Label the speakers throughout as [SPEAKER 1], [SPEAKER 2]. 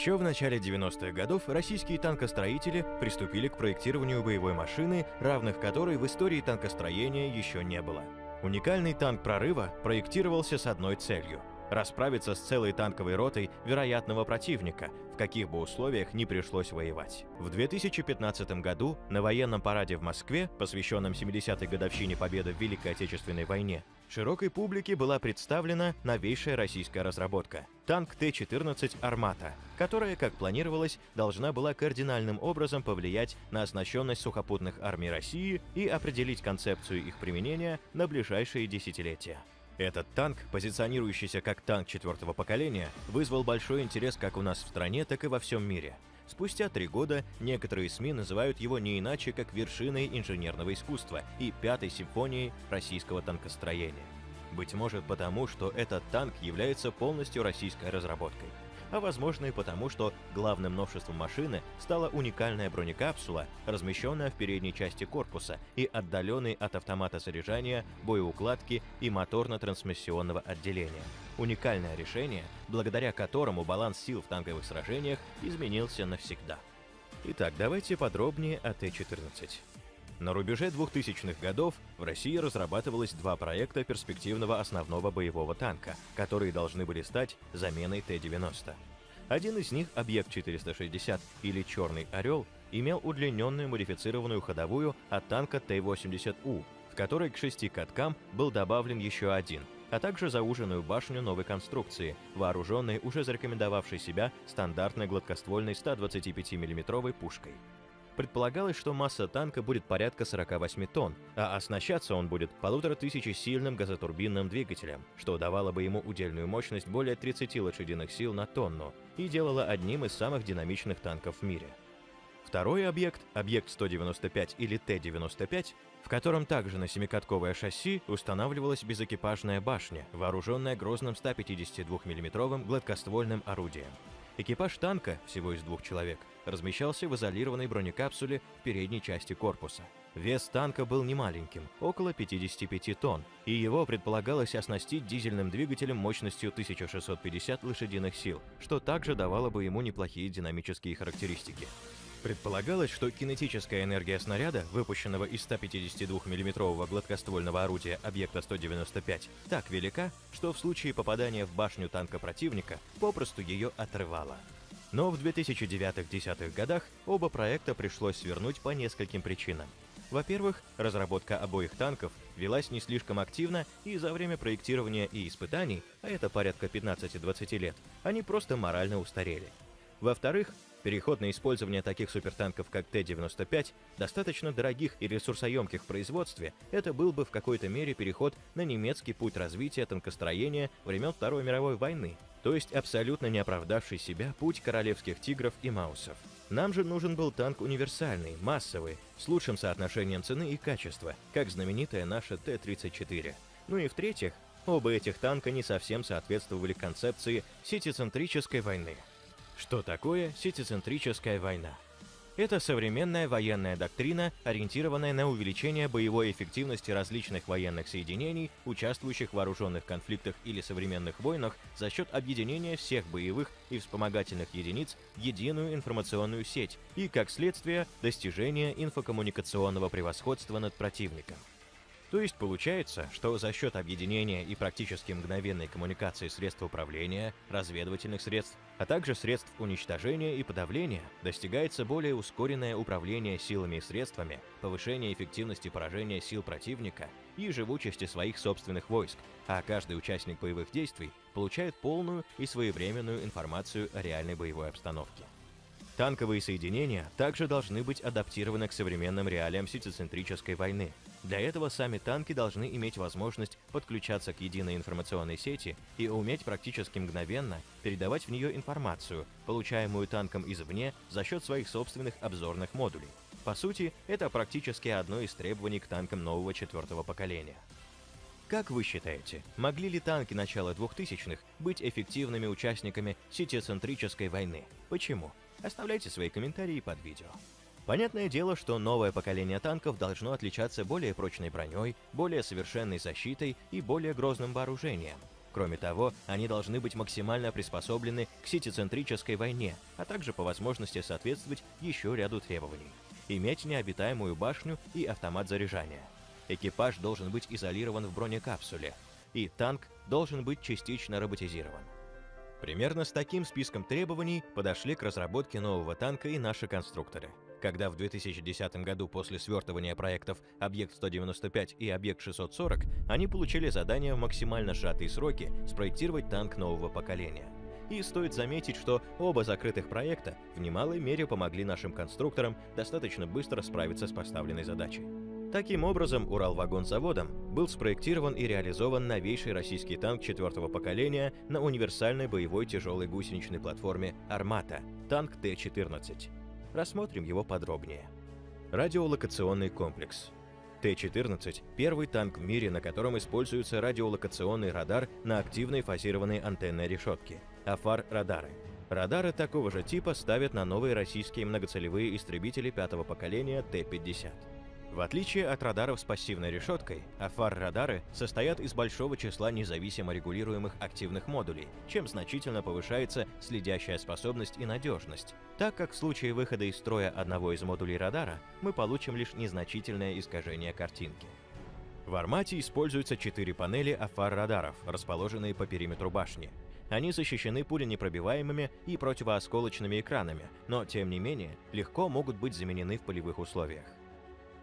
[SPEAKER 1] Еще в начале 90-х годов российские танкостроители приступили к проектированию боевой машины, равных которой в истории танкостроения еще не было. Уникальный танк прорыва проектировался с одной целью – расправиться с целой танковой ротой вероятного противника, в каких бы условиях ни пришлось воевать. В 2015 году на военном параде в Москве, посвященном 70-й годовщине победы в Великой Отечественной войне, широкой публике была представлена новейшая российская разработка – танк Т-14 «Армата», которая, как планировалось, должна была кардинальным образом повлиять на оснащенность сухопутных армий России и определить концепцию их применения на ближайшие десятилетия. Этот танк, позиционирующийся как танк четвертого поколения, вызвал большой интерес как у нас в стране, так и во всем мире. Спустя три года некоторые СМИ называют его не иначе, как вершиной инженерного искусства и пятой симфонией российского танкостроения. Быть может потому, что этот танк является полностью российской разработкой а возможно и потому, что главным новшеством машины стала уникальная бронекапсула, размещенная в передней части корпуса и отдаленный от автомата заряжания, боеукладки и моторно-трансмиссионного отделения. Уникальное решение, благодаря которому баланс сил в танковых сражениях изменился навсегда. Итак, давайте подробнее о Т-14. На рубеже 2000-х годов в России разрабатывалось два проекта перспективного основного боевого танка, которые должны были стать заменой Т-90. Один из них, объект 460 или «Черный орел», имел удлиненную модифицированную ходовую от танка Т-80У, в которой к шести каткам был добавлен еще один, а также зауженную башню новой конструкции, вооруженной уже зарекомендовавшей себя стандартной гладкоствольной 125 миллиметровой пушкой. Предполагалось, что масса танка будет порядка 48 тонн, а оснащаться он будет полутора тысячи сильным газотурбинным двигателем, что давало бы ему удельную мощность более 30 лошадиных сил на тонну и делало одним из самых динамичных танков в мире. Второй объект, объект 195 или Т-95, в котором также на семикатковое шасси устанавливалась безэкипажная башня, вооруженная грозным 152 миллиметровым гладкоствольным орудием. Экипаж танка, всего из двух человек, размещался в изолированной бронекапсуле в передней части корпуса. Вес танка был немаленьким, около 55 тонн, и его предполагалось оснастить дизельным двигателем мощностью 1650 лошадиных сил, что также давало бы ему неплохие динамические характеристики. Предполагалось, что кинетическая энергия снаряда, выпущенного из 152 миллиметрового гладкоствольного орудия объекта 195, так велика, что в случае попадания в башню танка противника попросту ее отрывало. Но в 2009-2010 годах оба проекта пришлось свернуть по нескольким причинам. Во-первых, разработка обоих танков велась не слишком активно, и за время проектирования и испытаний, а это порядка 15-20 лет, они просто морально устарели. Во-вторых, Переход на использование таких супертанков, как Т-95, достаточно дорогих и ресурсоемких в производстве, это был бы в какой-то мере переход на немецкий путь развития танкостроения времен Второй мировой войны, то есть абсолютно не оправдавший себя путь королевских тигров и маусов. Нам же нужен был танк универсальный, массовый, с лучшим соотношением цены и качества, как знаменитая наша Т-34. Ну и в-третьих, оба этих танка не совсем соответствовали концепции сетицентрической войны. Что такое сетицентрическая война? Это современная военная доктрина, ориентированная на увеличение боевой эффективности различных военных соединений, участвующих в вооруженных конфликтах или современных войнах за счет объединения всех боевых и вспомогательных единиц в единую информационную сеть и, как следствие, достижения инфокоммуникационного превосходства над противником. То есть получается, что за счет объединения и практически мгновенной коммуникации средств управления, разведывательных средств, а также средств уничтожения и подавления достигается более ускоренное управление силами и средствами, повышение эффективности поражения сил противника и живучести своих собственных войск, а каждый участник боевых действий получает полную и своевременную информацию о реальной боевой обстановке. Танковые соединения также должны быть адаптированы к современным реалиям сетицентрической войны. Для этого сами танки должны иметь возможность подключаться к единой информационной сети и уметь практически мгновенно передавать в нее информацию, получаемую танком извне за счет своих собственных обзорных модулей. По сути, это практически одно из требований к танкам нового четвертого поколения. Как вы считаете, могли ли танки начала 2000-х быть эффективными участниками сетицентрической войны? Почему? Оставляйте свои комментарии под видео. Понятное дело, что новое поколение танков должно отличаться более прочной броней, более совершенной защитой и более грозным вооружением. Кроме того, они должны быть максимально приспособлены к сетицентрической войне, а также по возможности соответствовать еще ряду требований. Иметь необитаемую башню и автомат заряжания. Экипаж должен быть изолирован в бронекапсуле, и танк должен быть частично роботизирован. Примерно с таким списком требований подошли к разработке нового танка и наши конструкторы. Когда в 2010 году после свертывания проектов «Объект-195» и «Объект-640» они получили задание в максимально сжатые сроки спроектировать танк нового поколения. И стоит заметить, что оба закрытых проекта в немалой мере помогли нашим конструкторам достаточно быстро справиться с поставленной задачей. Таким образом, Уралвагонзаводом был спроектирован и реализован новейший российский танк четвертого поколения на универсальной боевой тяжелой гусеничной платформе «Армата» – танк Т-14. Рассмотрим его подробнее. Радиолокационный комплекс. Т-14 – первый танк в мире, на котором используется радиолокационный радар на активной фазированной антенной решетке – АФАР-радары. Радары такого же типа ставят на новые российские многоцелевые истребители пятого поколения Т-50. В отличие от радаров с пассивной решеткой, АФАР-радары состоят из большого числа независимо регулируемых активных модулей, чем значительно повышается следящая способность и надежность, так как в случае выхода из строя одного из модулей радара мы получим лишь незначительное искажение картинки. В «Армате» используются четыре панели АФАР-радаров, расположенные по периметру башни. Они защищены пуленепробиваемыми и противоосколочными экранами, но, тем не менее, легко могут быть заменены в полевых условиях.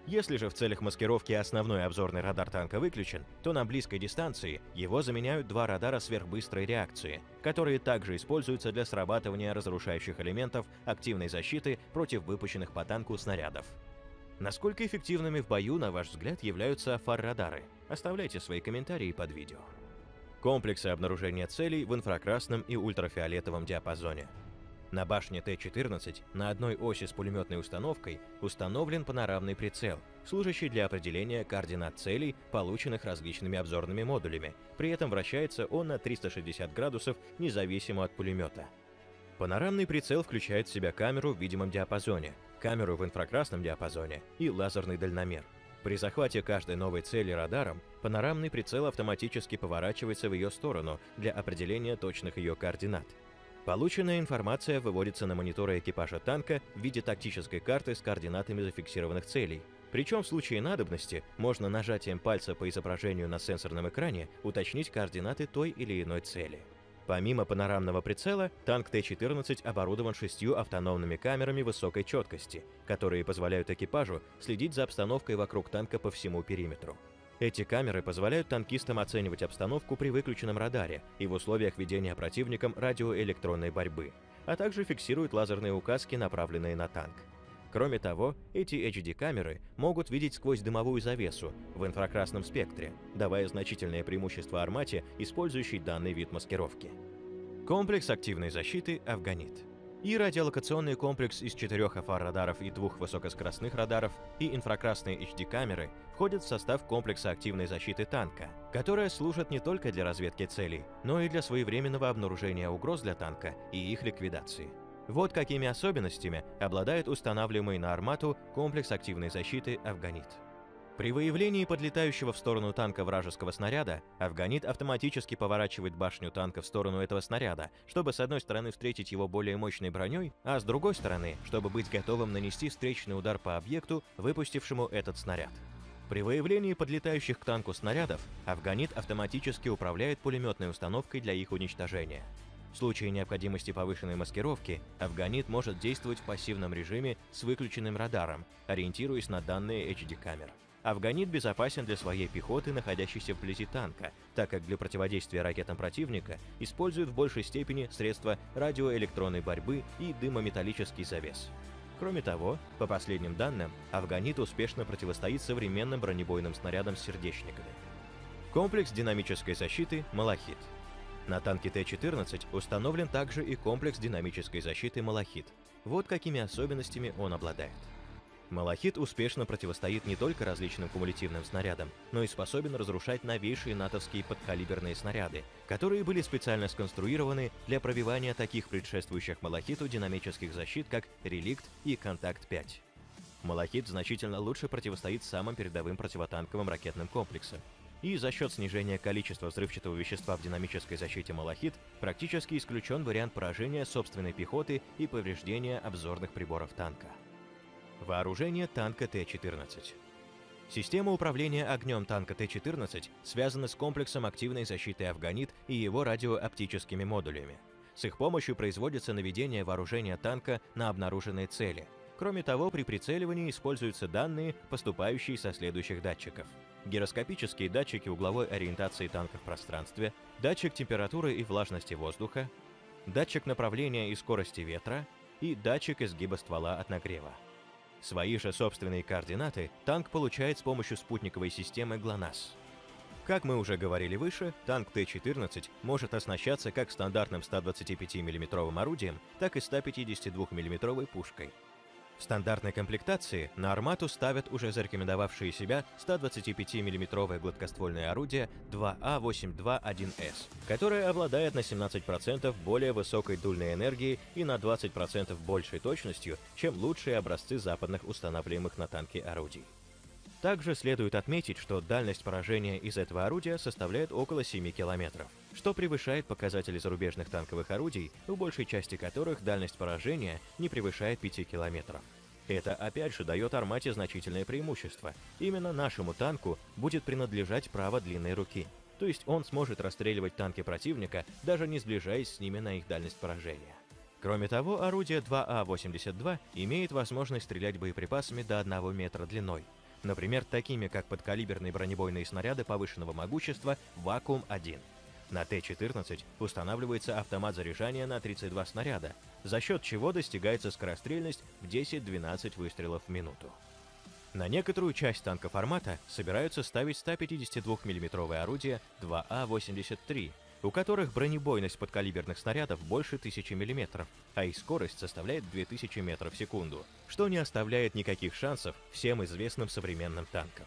[SPEAKER 1] Если же в целях маскировки основной обзорный радар танка выключен, то на близкой дистанции его заменяют два радара сверхбыстрой реакции, которые также используются для срабатывания разрушающих элементов активной защиты против выпущенных по танку снарядов. Насколько эффективными в бою, на ваш взгляд, являются фар-радары? Оставляйте свои комментарии под видео. Комплексы обнаружения целей в инфракрасном и ультрафиолетовом диапазоне – на башне Т-14 на одной оси с пулеметной установкой установлен панорамный прицел, служащий для определения координат целей, полученных различными обзорными модулями. При этом вращается он на 360 градусов независимо от пулемета. Панорамный прицел включает в себя камеру в видимом диапазоне, камеру в инфракрасном диапазоне и лазерный дальномер. При захвате каждой новой цели радаром, панорамный прицел автоматически поворачивается в ее сторону для определения точных ее координат. Полученная информация выводится на мониторы экипажа танка в виде тактической карты с координатами зафиксированных целей. Причем в случае надобности можно нажатием пальца по изображению на сенсорном экране уточнить координаты той или иной цели. Помимо панорамного прицела, танк Т-14 оборудован шестью автономными камерами высокой четкости, которые позволяют экипажу следить за обстановкой вокруг танка по всему периметру. Эти камеры позволяют танкистам оценивать обстановку при выключенном радаре и в условиях ведения противником радиоэлектронной борьбы, а также фиксируют лазерные указки, направленные на танк. Кроме того, эти HD-камеры могут видеть сквозь дымовую завесу в инфракрасном спектре, давая значительное преимущество армате, использующей данный вид маскировки. Комплекс активной защиты «Афганит» и радиолокационный комплекс из четырех FR-радаров и двух высокоскоростных радаров и инфракрасные HD-камеры входят в состав комплекса активной защиты танка, которая служит не только для разведки целей, но и для своевременного обнаружения угроз для танка и их ликвидации. Вот какими особенностями обладает устанавливаемый на армату комплекс активной защиты «Афганит». При выявлении подлетающего в сторону танка вражеского снаряда, Афганит автоматически поворачивает башню танка в сторону этого снаряда, чтобы с одной стороны встретить его более мощной броней, а с другой стороны, чтобы быть готовым нанести встречный удар по объекту, выпустившему этот снаряд. При выявлении подлетающих к танку снарядов, Афганит автоматически управляет пулеметной установкой для их уничтожения. В случае необходимости повышенной маскировки, Афганит может действовать в пассивном режиме с выключенным радаром, ориентируясь на данные HD-камер. Афганит безопасен для своей пехоты, находящейся вблизи танка, так как для противодействия ракетам противника используют в большей степени средства радиоэлектронной борьбы и дымометаллический завес. Кроме того, по последним данным, Афганит успешно противостоит современным бронебойным снарядам с сердечниками. Комплекс динамической защиты «Малахит». На танке Т-14 установлен также и комплекс динамической защиты «Малахит». Вот какими особенностями он обладает. Малахит успешно противостоит не только различным кумулятивным снарядам, но и способен разрушать новейшие натовские подкалиберные снаряды, которые были специально сконструированы для пробивания таких предшествующих Малахиту динамических защит, как Реликт и Контакт-5. Малахит значительно лучше противостоит самым передовым противотанковым ракетным комплексам. и за счет снижения количества взрывчатого вещества в динамической защите «Малахит» практически исключен вариант поражения собственной пехоты и повреждения обзорных приборов танка. Вооружение танка Т-14 Система управления огнем танка Т-14 связана с комплексом активной защиты «Афганит» и его радиооптическими модулями. С их помощью производится наведение вооружения танка на обнаруженные цели. Кроме того, при прицеливании используются данные, поступающие со следующих датчиков. Гироскопические датчики угловой ориентации танка в пространстве, датчик температуры и влажности воздуха, датчик направления и скорости ветра и датчик изгиба ствола от нагрева. Свои же собственные координаты танк получает с помощью спутниковой системы ГЛОНАСС. Как мы уже говорили выше, танк Т-14 может оснащаться как стандартным 125 мм орудием, так и 152 мм пушкой. В стандартной комплектации на армату ставят уже зарекомендовавшие себя 125 мм гладкоствольное орудие 2А821С, которое обладает на 17% более высокой дульной энергией и на 20% большей точностью, чем лучшие образцы западных устанавливаемых на танке орудий. Также следует отметить, что дальность поражения из этого орудия составляет около 7 километров, что превышает показатели зарубежных танковых орудий, у большей части которых дальность поражения не превышает 5 километров. Это опять же дает армате значительное преимущество. Именно нашему танку будет принадлежать право длинной руки. То есть он сможет расстреливать танки противника, даже не сближаясь с ними на их дальность поражения. Кроме того, орудие 2А-82 имеет возможность стрелять боеприпасами до 1 метра длиной, Например, такими как подкалиберные бронебойные снаряды повышенного могущества «Вакуум-1». На Т-14 устанавливается автомат заряжания на 32 снаряда, за счет чего достигается скорострельность в 10-12 выстрелов в минуту. На некоторую часть танка формата собираются ставить 152 миллиметровые орудия 2А-83 у которых бронебойность подкалиберных снарядов больше 1000 мм, а их скорость составляет 2000 метров в секунду, что не оставляет никаких шансов всем известным современным танкам.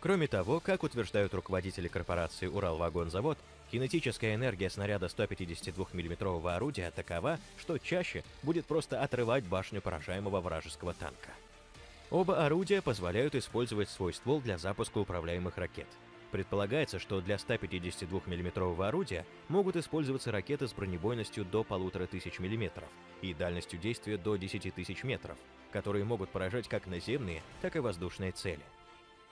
[SPEAKER 1] Кроме того, как утверждают руководители корпорации «Уралвагонзавод», кинетическая энергия снаряда 152 мм орудия такова, что чаще будет просто отрывать башню поражаемого вражеского танка. Оба орудия позволяют использовать свой ствол для запуска управляемых ракет – Предполагается, что для 152 мм орудия могут использоваться ракеты с бронебойностью до 1500 мм и дальностью действия до 10 тысяч метров, которые могут поражать как наземные, так и воздушные цели.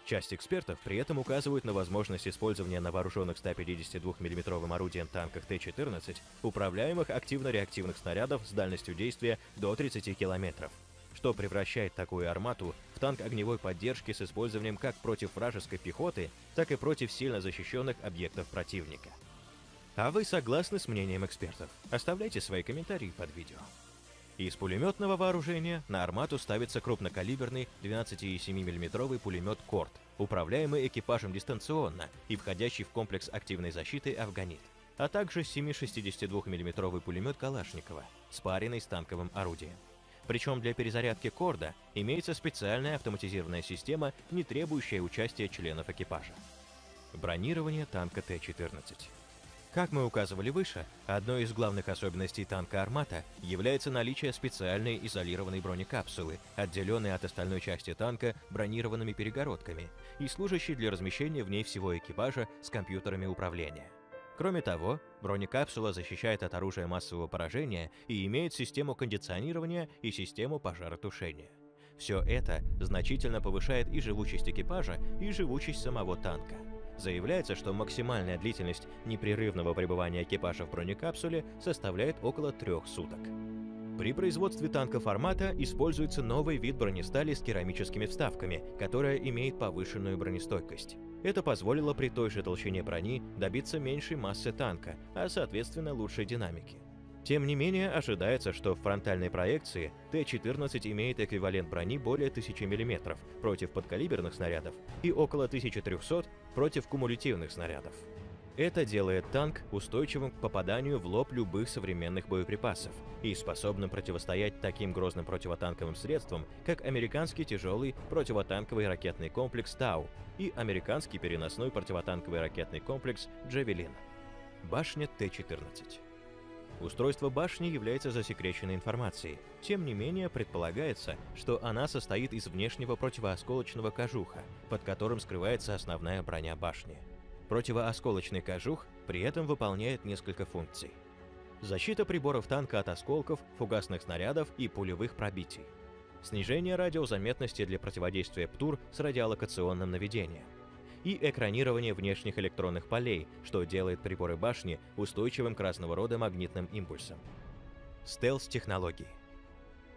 [SPEAKER 1] Часть экспертов при этом указывают на возможность использования на вооруженных 152 мм орудием танках Т-14 управляемых активно-реактивных снарядов с дальностью действия до 30 км, что превращает такую армату в танк огневой поддержки с использованием как против вражеской пехоты, так и против сильно защищенных объектов противника. А вы согласны с мнением экспертов? Оставляйте свои комментарии под видео. Из пулеметного вооружения на армату ставится крупнокалиберный 12,7 мм пулемет «Корт», управляемый экипажем дистанционно и входящий в комплекс активной защиты «Афганит», а также 7,62 мм пулемет Калашникова, спаренный с танковым орудием. Причем для перезарядки корда имеется специальная автоматизированная система, не требующая участия членов экипажа. Бронирование танка Т-14 Как мы указывали выше, одной из главных особенностей танка «Армата» является наличие специальной изолированной бронекапсулы, отделенной от остальной части танка бронированными перегородками и служащей для размещения в ней всего экипажа с компьютерами управления. Кроме того, бронекапсула защищает от оружия массового поражения и имеет систему кондиционирования и систему пожаротушения. Все это значительно повышает и живучесть экипажа, и живучесть самого танка. Заявляется, что максимальная длительность непрерывного пребывания экипажа в бронекапсуле составляет около трех суток. При производстве танка формата используется новый вид бронестали с керамическими вставками, которая имеет повышенную бронестойкость. Это позволило при той же толщине брони добиться меньшей массы танка, а соответственно лучшей динамики. Тем не менее, ожидается, что в фронтальной проекции Т-14 имеет эквивалент брони более 1000 мм против подкалиберных снарядов и около 1300 против кумулятивных снарядов. Это делает танк устойчивым к попаданию в лоб любых современных боеприпасов и способным противостоять таким грозным противотанковым средствам, как американский тяжелый противотанковый ракетный комплекс «Тау» и американский переносной противотанковый ракетный комплекс «Джавелин». Башня Т-14 Устройство башни является засекреченной информацией. Тем не менее, предполагается, что она состоит из внешнего противоосколочного кожуха, под которым скрывается основная броня башни. Противоосколочный кожух при этом выполняет несколько функций. Защита приборов танка от осколков, фугасных снарядов и пулевых пробитий. Снижение радиозаметности для противодействия ПТУР с радиолокационным наведением. И экранирование внешних электронных полей, что делает приборы башни устойчивым к разного рода магнитным импульсам. Стелс-технологии.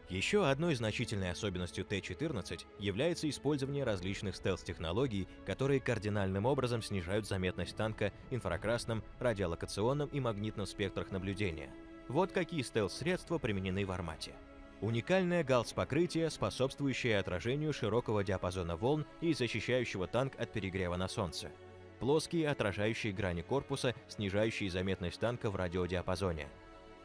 [SPEAKER 1] Еще одной значительной особенностью Т-14 является использование различных стелс-технологий, которые кардинальным образом снижают заметность танка инфракрасном, радиолокационном и магнитном спектрах наблюдения. Вот какие стелс-средства применены в армате. Уникальное галс-покрытие, способствующее отражению широкого диапазона волн и защищающего танк от перегрева на солнце. Плоские отражающие грани корпуса, снижающие заметность танка в радиодиапазоне –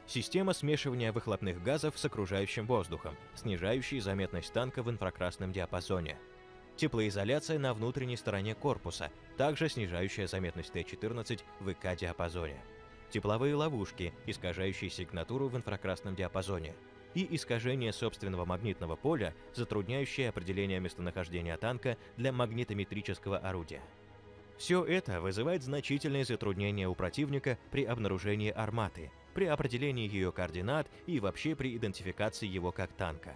[SPEAKER 1] Система смешивания выхлопных газов с окружающим воздухом, снижающая заметность танка в инфракрасном диапазоне. Теплоизоляция на внутренней стороне корпуса, также снижающая заметность Т-14 в ИК-диапазоне. Тепловые ловушки, искажающие сигнатуру в инфракрасном диапазоне. И искажение собственного магнитного поля, затрудняющее определение местонахождения танка для магнитометрического орудия. Все это вызывает значительные затруднения у противника при обнаружении арматы, при определении ее координат и вообще при идентификации его как танка.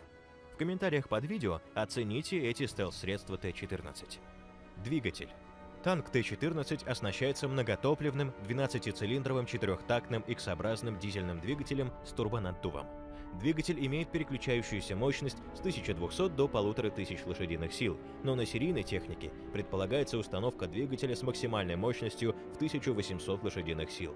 [SPEAKER 1] В комментариях под видео оцените эти стелс-средства Т-14. Двигатель. Танк Т-14 оснащается многотопливным 12-цилиндровым четырехтактным X-образным дизельным двигателем с турбонаддувом. Двигатель имеет переключающуюся мощность с 1200 до 1500 лошадиных сил, но на серийной технике предполагается установка двигателя с максимальной мощностью в 1800 лошадиных сил.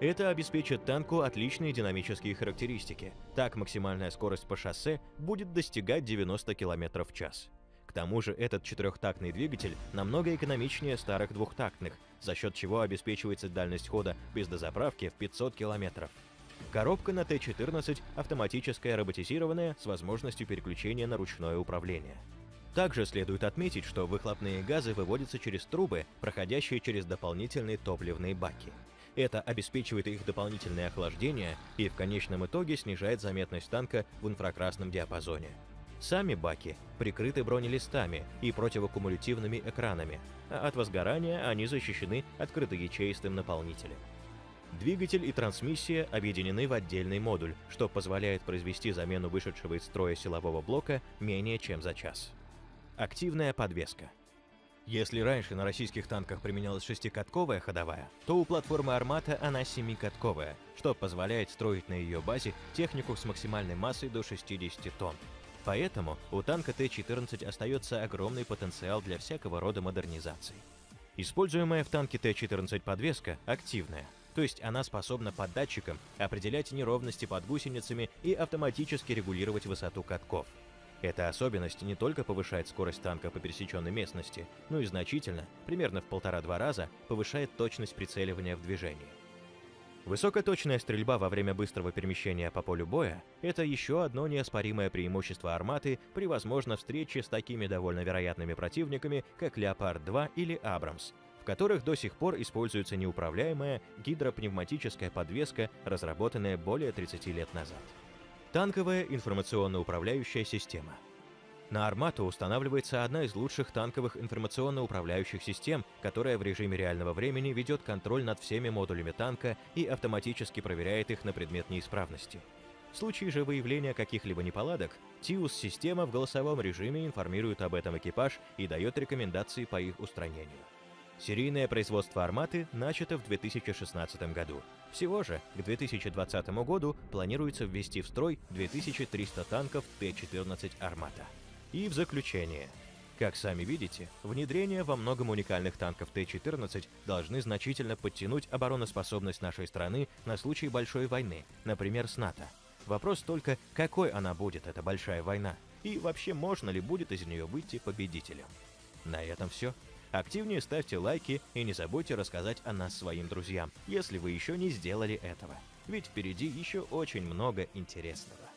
[SPEAKER 1] Это обеспечит танку отличные динамические характеристики. Так максимальная скорость по шоссе будет достигать 90 км в час. К тому же этот четырехтактный двигатель намного экономичнее старых двухтактных, за счет чего обеспечивается дальность хода без дозаправки в 500 км. Коробка на Т-14 автоматическая роботизированная с возможностью переключения на ручное управление. Также следует отметить, что выхлопные газы выводятся через трубы, проходящие через дополнительные топливные баки. Это обеспечивает их дополнительное охлаждение и в конечном итоге снижает заметность танка в инфракрасном диапазоне. Сами баки прикрыты бронелистами и противокумулятивными экранами, а от возгорания они защищены открытоячеистым наполнителем. Двигатель и трансмиссия объединены в отдельный модуль, что позволяет произвести замену вышедшего из строя силового блока менее чем за час. Активная подвеска. Если раньше на российских танках применялась шестикатковая ходовая, то у платформы «Армата» она семикатковая, что позволяет строить на ее базе технику с максимальной массой до 60 тонн. Поэтому у танка Т-14 остается огромный потенциал для всякого рода модернизаций. Используемая в танке Т-14 подвеска активная, то есть она способна по датчикам определять неровности под гусеницами и автоматически регулировать высоту катков – эта особенность не только повышает скорость танка по пересеченной местности, но и значительно, примерно в полтора-два раза, повышает точность прицеливания в движении. Высокоточная стрельба во время быстрого перемещения по полю боя – это еще одно неоспоримое преимущество арматы при, возможно, встрече с такими довольно вероятными противниками, как Леопард-2 или Абрамс, которых до сих пор используется неуправляемая гидропневматическая подвеска, разработанная более 30 лет назад. Танковая информационно-управляющая система. На «Армату» устанавливается одна из лучших танковых информационно-управляющих систем, которая в режиме реального времени ведет контроль над всеми модулями танка и автоматически проверяет их на предмет неисправности. В случае же выявления каких-либо неполадок, ТИУС-система в голосовом режиме информирует об этом экипаж и дает рекомендации по их устранению. Серийное производство «Арматы» начато в 2016 году. Всего же к 2020 году планируется ввести в строй 2300 танков Т-14 «Армата». И в заключение. Как сами видите, внедрение во многом уникальных танков Т-14 должны значительно подтянуть обороноспособность нашей страны на случай большой войны, например, с НАТО. Вопрос только, какой она будет, эта большая война, и вообще можно ли будет из нее выйти победителем. На этом все. Активнее ставьте лайки и не забудьте рассказать о нас своим друзьям, если вы еще не сделали этого. Ведь впереди еще очень много интересного.